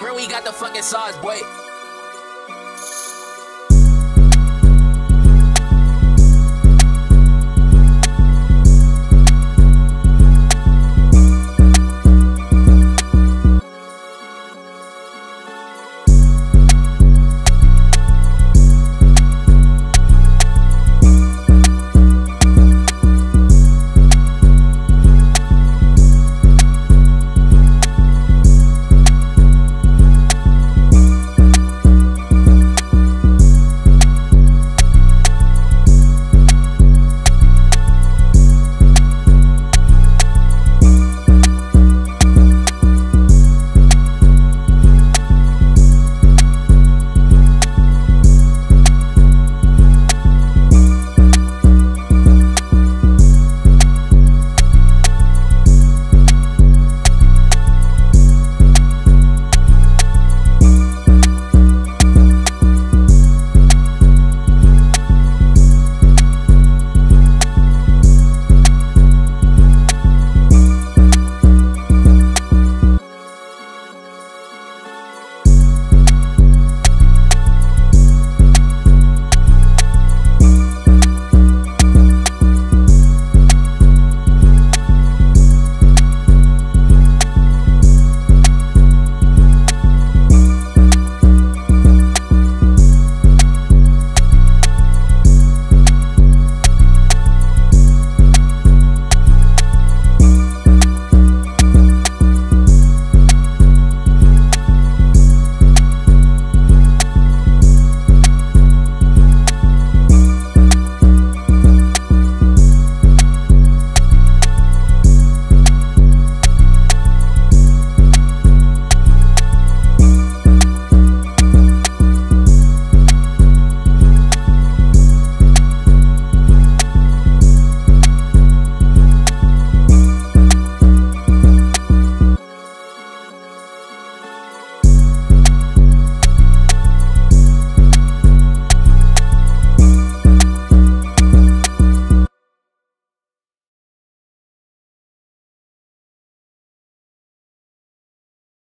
Bro, we got the fucking sauce, boy.